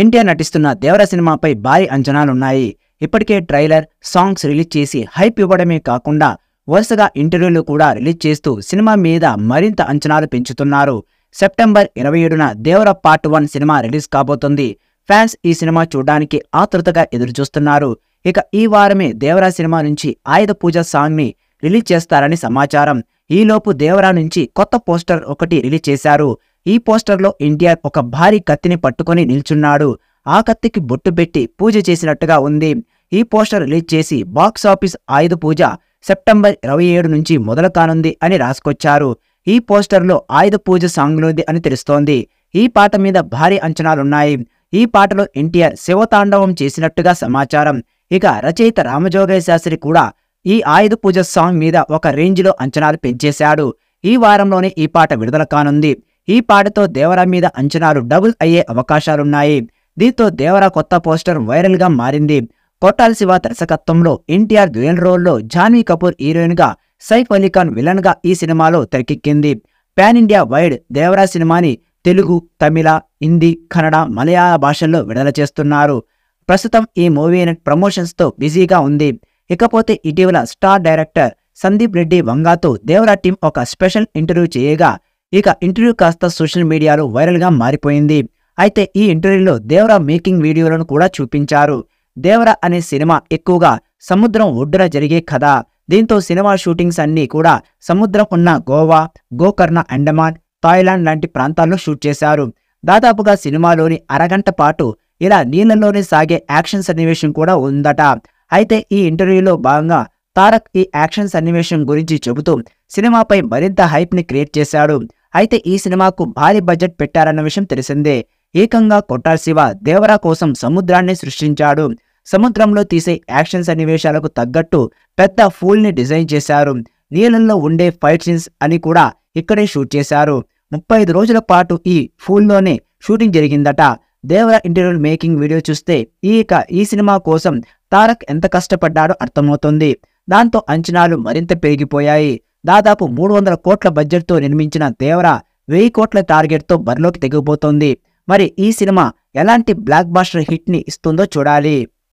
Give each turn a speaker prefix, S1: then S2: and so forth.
S1: ఎన్టీఆర్ నటిస్తున్న దేవర సినిమాపై భారీ అంచనాలున్నాయి. ఇప్పటికే ట్రైలర్ సాంగ్స్ రిలీజ్ చేసి హైప్ ఇవ్వడమే కాకుండా వరుసగా ఇంటర్వ్యూలు కూడా రిలీజ్ చేస్తూ సినిమా మీద మరింత అంచనాలు పెంచుతున్నారు. సెప్టెంబర్ ఇరవై ఏడున Devara part one cinema release కాబోతుంది. ఫ్యాన్స్ ఈ సినిమా చూడడానికి ఆతృతగా ఎదురుచూస్తున్నారు. ఇక ఈ వారమే దేవరా సినిమా నుంచి ఆయుధ పూజ సాంగ్ని రిలీజ్ చేస్తారని సమాచారం. ఈలోపు దేవరా నుంచి కొత్త పోస్టర్ ఒకటి రిలీజ్ చేశారు. ఈ పోస్టర్లో ఎన్టీఆర్ ఒక భారీ కత్తిని పట్టుకొని నిల్చున్నాడు. ఆ కత్తికి బొట్టు పెట్టి పూజ చేసినట్టుగా ఉంది. ఈ పోస్టర్ రిలీజ్ చేసి బాక్స్ ఆఫీస్ ఆయుధ పూజ సెప్టెంబర్ ఇరవై ఏడు నుంచి మొదలు కానుంది అని రాసుకొచ్చారు. ఈ పోస్టర్లో ఆయుధ పూజ సాంగ్లోది అని తెలుస్తోంది. ఈ పాట మీద భారీ అంచనాలున్నాయి. ఈ పాటలో ఎన్టీఆర్ శివతాండవం చేసినట్టుగా సమాచారం. ఇక రచయిత రామజోగయ్య శాస్త్రి కూడా ఈ ఆయుధ పూజ సాంగ్ మీద ఒక రేంజ్లో అంచనాలు పెంచేశాడు. ఈ వారంలోనే ఈ పాట విడుదల కానుంది. ఈ పాటతో దేవరా మీద అంచనాలు డబుల్ అయ్యే అవకాశాలున్నాయి. దీంతో దేవరా కొత్త పోస్టర్ వైరల్గా మారింది. కొట్టాల శివ దర్శకత్వంలో ఎన్టీఆర్ డ్యూయల్ రోల్లో జాన్వీ కపూర్ హీరోయిన్గా సైఫ్ అలీ ఖాన్ విలన్గా ఈ సినిమాలో తెరకెక్కింది. పాన్ ఇండియా వైడ్ దేవరా సినిమాని తెలుగు తమిళ హిందీ కన్నడ మలయాళ భాషల్లో విడుదల చేస్తున్నారు. ప్రస్తుతం ఈ మూవీ ప్రమోషన్స్తో బిజీగా ఉంది. ఇకపోతే ఇటీవల స్టార్ డైరెక్టర్ సందీప్ రెడ్డి వంగాతో దేవరా టీం ఒక స్పెషల్ ఇంటర్వ్యూ చేయగా ఇక ఇంటర్వ్యూ కాస్త సోషల్ మీడియాలో వైరల్గా మారిపోయింది. అయితే ఈ ఇంటర్వ్యూలో దేవరా మేకింగ్ వీడియోలను కూడా చూపించారు. దేవరా అనే సినిమా ఎక్కువగా సముద్రం ఒడ్డున జరిగే కథ. దీంతో సినిమా షూటింగ్స్ అన్నీ కూడా సముద్రం ఉన్న గోవా గోకర్ణ అండమాన్ థాయిలాండ్ లాంటి ప్రాంతాల్లో షూట్ చేశారు. దాదాపుగా సినిమాలోని అరగంట పాటు ఇలా నీళ్ళలోనే సాగే యాక్షన్ సన్నివేశం కూడా ఉందట. అయితే ఈ ఇంటర్వ్యూలో భాగంగా తారక్ ఈ యాక్షన్ సన్నివేశం గురించి చెబుతూ సినిమాపై మరింత హైప్ని క్రియేట్ చేశాడు. అయితే ఈ సినిమాకు భారీ బడ్జెట్ పెట్టారన్న విషయం తెలిసిందే. ఏకంగా కొట్టార్ శివ. దేవరా కోసం సముద్రాన్ని సృష్టించాడు. సముద్రంలో తీసే యాక్షన్ సన్నివేశాలకు తగ్గట్టు పెద్ద ఫూల్ని డిజైన్ చేశారు. నీళ్ళల్లో ఉండే ఫైట్ సీన్స్ అని కూడా ఇక్కడే షూట్ చేశారు. ముప్పై ఐదు రోజుల పాటు ఈ ఫూల్లోనే షూటింగ్ జరిగిందట. దేవర ఇంటర్వ్యూల్ మేకింగ్ వీడియో చూస్తే ఈ ఇక ఈ సినిమా కోసం తారక్ ఎంత కష్టపడ్డాడో అర్థమవుతుంది. దాంతో అంచనాలు మరింత పెరిగిపోయాయి. దాదాపు మూడు వందల కోట్ల బడ్జెట్తో నిర్మించిన దేవర వెయ్యి కోట్ల టార్గెట్తో బరిలోకి తెగిపోతోంది. మరి ఈ సినిమా ఎలాంటి బ్లాక్ బాస్టర్ హిట్ని ఇస్తుందో చూడాలి.